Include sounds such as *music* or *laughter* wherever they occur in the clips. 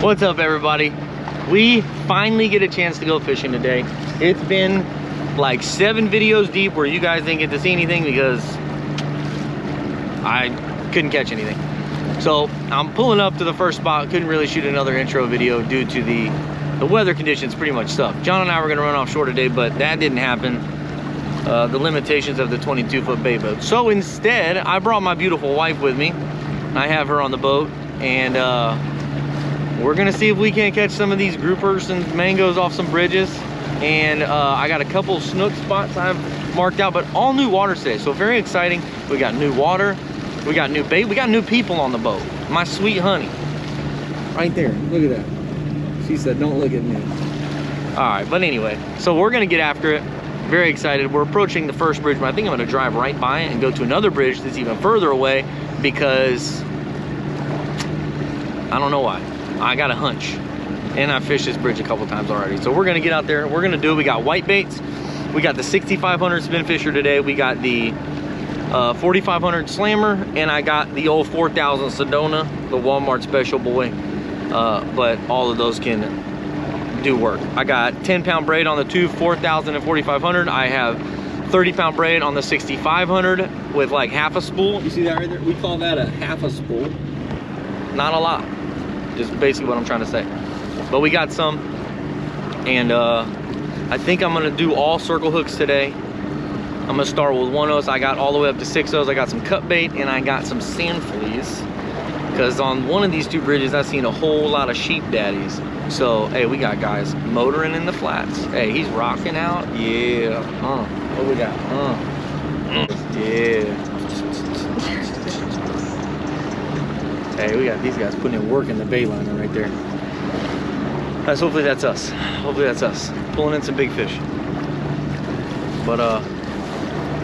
What's up everybody? We finally get a chance to go fishing today. It's been like seven videos deep where you guys didn't get to see anything because I couldn't catch anything. So I'm pulling up to the first spot. Couldn't really shoot another intro video due to the, the weather conditions pretty much suck. John and I were gonna run offshore today, but that didn't happen. Uh, the limitations of the 22 foot bay boat. So instead, I brought my beautiful wife with me. I have her on the boat and uh, we're gonna see if we can't catch some of these groupers and mangoes off some bridges. And uh, I got a couple snook spots I've marked out but all new water today. So very exciting. We got new water. We got new bait. We got new people on the boat. My sweet honey. Right there. Look at that. She said don't look at me. All right. But anyway so we're gonna get after it. Very excited. We're approaching the first bridge but I think I'm gonna drive right by it and go to another bridge that's even further away because I don't know why I got a hunch. And I fished this bridge a couple times already. So we're gonna get out there, we're gonna do it. We got white baits, we got the 6500 spin fisher today, we got the uh, 4500 slammer, and I got the old 4000 Sedona, the Walmart special boy. Uh, but all of those can do work. I got 10 pound braid on the two 4000 and 4500. I have 30 pound braid on the 6500 with like half a spool. You see that right there? We call that a half a spool. Not a lot is basically what I'm trying to say. But we got some, and uh, I think I'm gonna do all circle hooks today. I'm gonna start with one O's. I got all the way up to six O's. I got some cut bait and I got some sand fleas. Because on one of these two bridges, I've seen a whole lot of sheep daddies. So, hey, we got guys motoring in the flats. Hey, he's rocking out. Yeah. Uh, what we got? Uh. Yeah. Hey, we got these guys putting in work in the bay liner right there. Guys, hopefully that's us. Hopefully that's us. Pulling in some big fish. But, uh,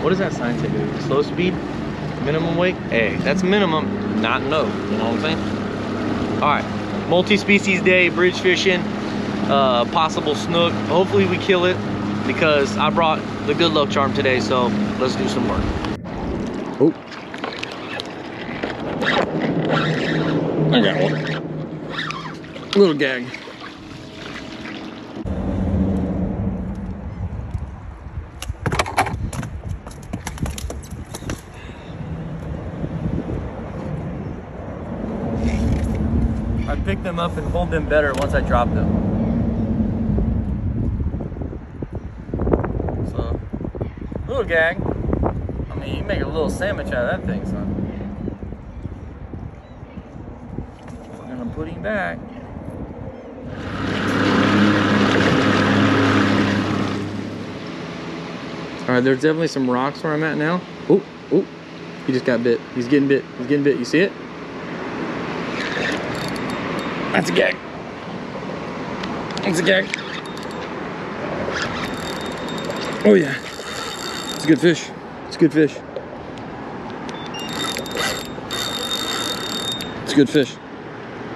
what does that sign say, dude? Slow speed? Minimum weight? Hey, that's minimum, not no. You know what I'm saying? All right, multi-species day, bridge fishing, uh, possible snook. Hopefully we kill it because I brought the good luck charm today, so let's do some work. Oh. I got one. Little gag. I pick them up and hold them better once I drop them. So, little gag. I mean, you make a little sandwich out of that thing, son. Put him back. All right, there's definitely some rocks where I'm at now. Oh, oh, he just got bit. He's getting bit. He's getting bit. You see it? That's a gag. That's a gag. Oh yeah, it's a good fish. It's a good fish. It's a good fish.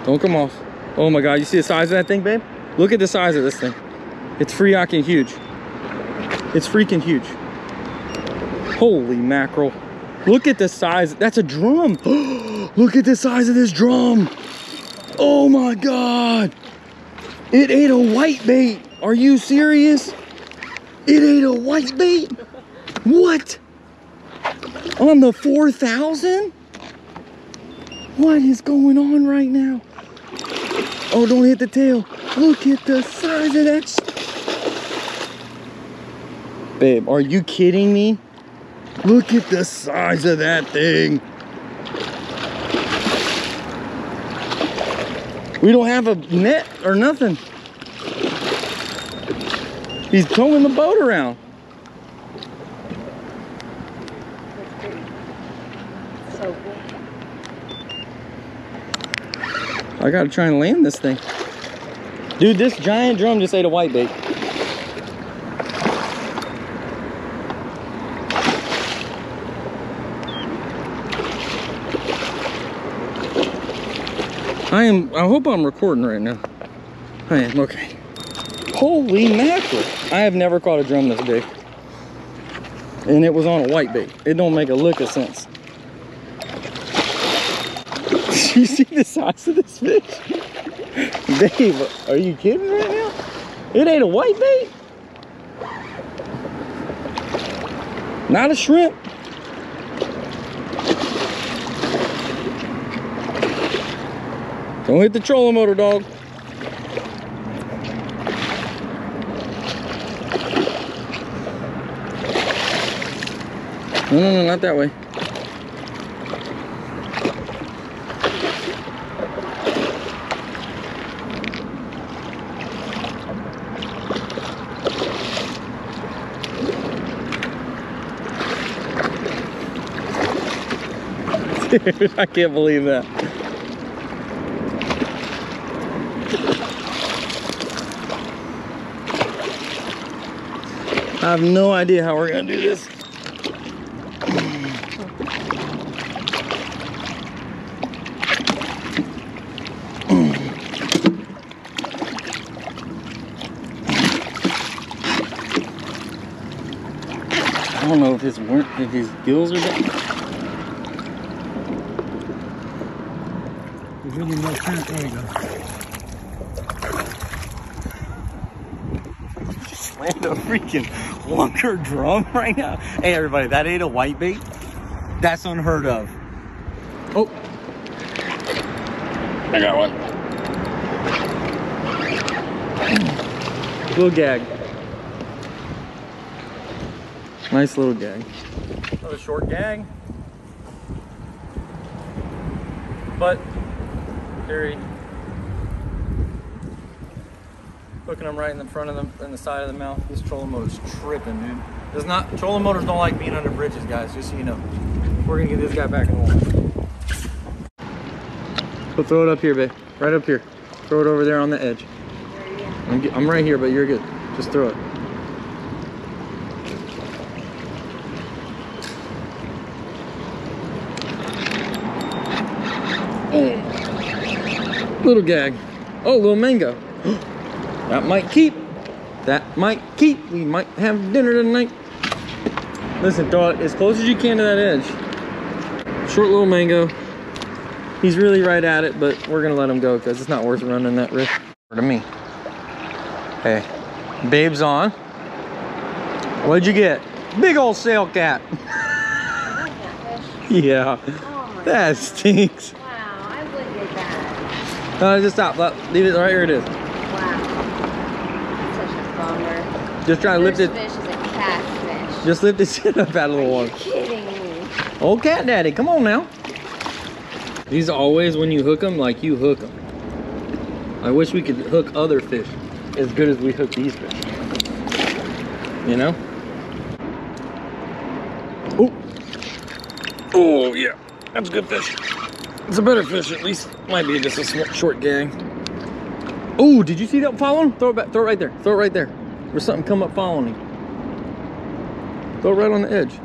Don't come off. Oh my God, you see the size of that thing, babe? Look at the size of this thing. It's freaking huge. It's freaking huge. Holy mackerel. Look at the size. That's a drum. *gasps* Look at the size of this drum. Oh my God. It ate a white bait. Are you serious? It ate a white bait? What? On the 4,000? What is going on right now? Oh, don't hit the tail. Look at the size of that. Babe, are you kidding me? Look at the size of that thing. We don't have a net or nothing. He's towing the boat around. So cool. I gotta try and land this thing. Dude, this giant drum just ate a white bait. I am, I hope I'm recording right now. I am, okay. Holy mackerel. I have never caught a drum this big. And it was on a white bait. It don't make a lick of sense. You see the size of this fish? Dave, are you kidding right now? It ain't a white bait. Not a shrimp. Don't hit the trolling motor, dog. No, no, no, not that way. Dude, *laughs* I can't believe that. I have no idea how we're gonna do this. I don't know if his if his gills are down. Really no chance. There you go. Slammed a freaking lunker drum right now. Hey everybody, that ain't a white bait. That's unheard of. Oh. I got one. Little gag. Nice little gag. Another short gag. But very hooking them right in the front of them in the side of the mouth. This trolling motor's tripping, dude. Does not trolling motors don't like being under bridges, guys, just so you know. We're gonna get this guy back in the water. Throw it up here, babe. Right up here. Throw it over there on the edge. I'm, I'm right here, but you're good. Just throw it. Little gag. Oh, little mango. *gasps* that might keep. That might keep. We might have dinner tonight. Listen, throw it as close as you can to that edge. Short little mango. He's really right at it, but we're gonna let him go because it's not worth running that risk. To me. Hey, babe's on. What'd you get? Big old sail cat. *laughs* yeah, Oh that stinks. Wow, I would get Uh, just stop. Let- Leave it right here. It is. Wow. Such a bummer. Just try to lift This it. fish is a catfish. Just lift his head *laughs* up out of the water. kidding me? Old cat daddy, come on now. These always, when you hook them, like you hook them. I wish we could hook other fish as good as we hook these fish. You know? Oh. Oh, yeah. That's a good fish. It's a better fish, at least. Might be just a sm- short gag. Oh, did you see that following? Throw it back. Throw it right there. Throw it right there. There's something come up following him. Throw it right on the edge.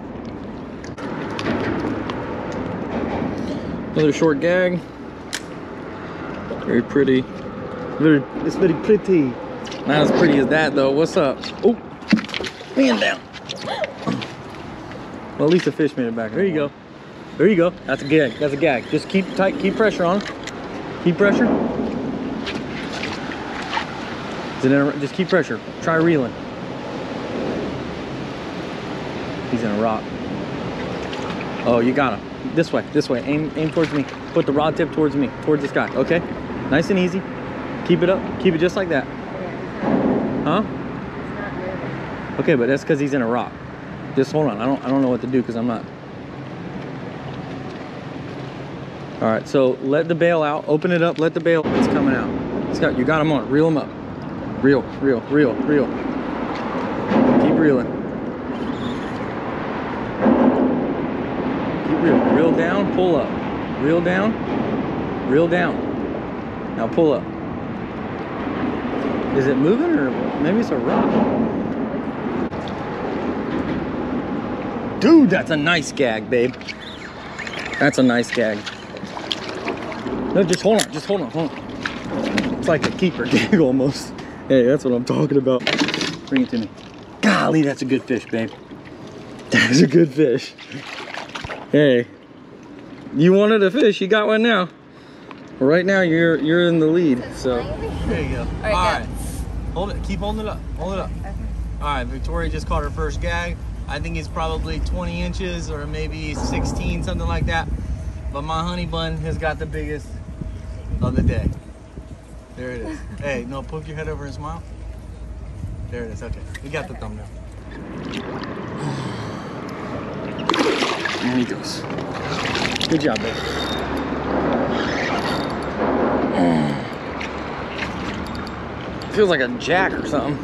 Another short gag. Very pretty. Very, it's very pretty. Not as pretty as that though. What's up? Oh, man down. Well, at least the fish made it back. There you go. There you go. That's a gag. That's a gag. Just keep tight. Keep pressure on. Keep pressure. Just keep pressure. Try reeling. He's in a rock. Oh, you got him. This way, this way. Aim, aim towards me. Put the rod tip towards me, towards this guy. Okay? Nice and easy. Keep it up. Keep it just like that. Huh? Okay, but that's because he's in a rock. Just hold on. I don't. I don't know what to do because I'm not. All right. So let the bail out. Open it up. Let the bail. It's coming out. It's got. You got him on. Reel him up. Reel. Reel. Reel. Reel. Keep reeling. Keep reel. Reel down. Pull up. Reel down. Reel down. Now pull up. Is it moving or maybe it's a rock? Dude, that's a nice gag, babe. That's a nice gag. No, just hold on, just hold on, hold on. It's like a keeper *laughs* gag almost. Hey, that's what I'm talking about. Bring it to me. Golly, that's a good fish, babe. That's a good fish. Hey, you wanted a fish, you got one now. Right now, you're you're in the lead. So There you go. All right, right. Hold it. Keep holding it up. Hold it up. All right. Victoria just caught her first gag. I think it's probably 20 inches or maybe 16, something like that. But my honey bun has got the biggest of the day. There it is. *laughs* hey, no, poke your head over and smile. There it is. Okay. We got the thumbnail. There he goes. Good job, babe. *sighs* Feels like a jack or something.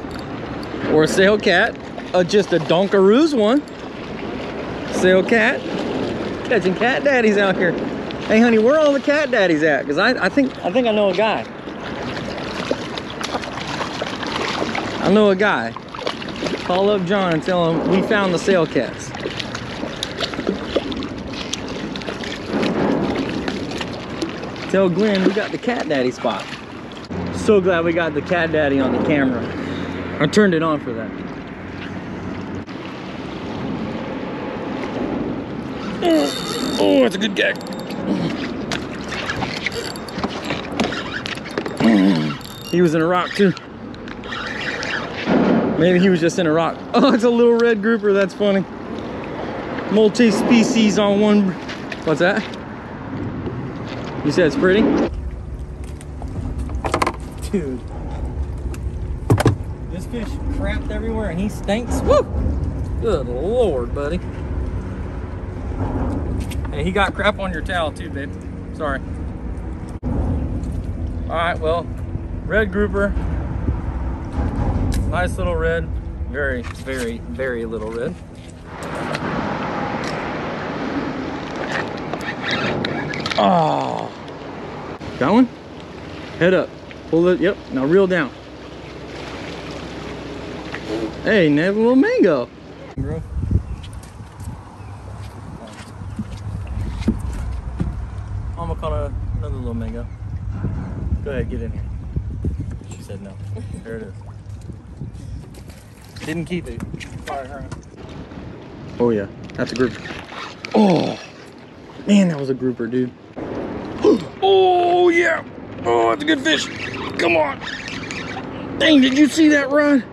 Or a sail cat. Uh, just a Donkaroos one. Sail cat. Catching cat daddies out here. Hey honey, where are all the cat daddies at? Because I, I think I think I know a guy. I know a guy. Call up John and tell him we found the sail cats. Tell Glenn we got the cat daddy spot. So glad we got the cat daddy on the camera. I turned it on for that. Oh, that's a good gag. He was in a rock too. Maybe he was just in a rock. *laughs* Oh, it's a little red grouper. That's funny. Multi-species on one. What's that? You said it's pretty? Dude. This fish crapped everywhere and he stinks. Woo! Good lord, buddy. Hey, he got crap on your towel too, babe. Sorry. All right, well, red grouper. Nice little red. Very, very, very little red. Oh. Got one? Head up. Pull it. Yep. Now reel down. Hey, Nev, a little mango. Bro. I'm gonna call a- another little mango. Go ahead, get in here. She said no. There it is. Didn't keep it. Her. Oh yeah, that's a grouper. Oh, man, that was a grouper, dude. *gasps* Oh yeah. Oh, that's a good fish. Come on. Dang, did you see that run?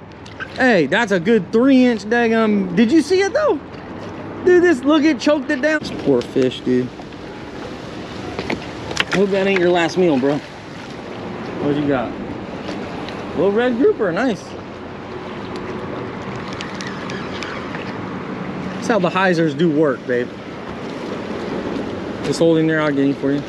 Hey, that's a good three inch daggum. Did you see it though? Dude, this look it choked it down. This poor fish, dude. Hope that ain't your last meal, bro. What you got? Little red grouper, nice. That's how the hyzers do work, babe. Just holding there, I'll get for you.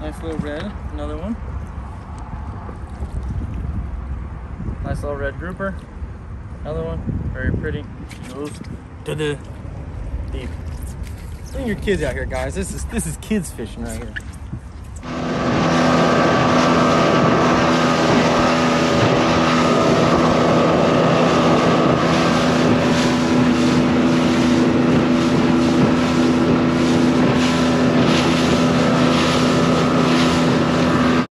Nice little red, another one. Nice little red grouper. Another one, very pretty. Goes to the deep. Bring your kids out here, guys. This is this is kids fishing right here.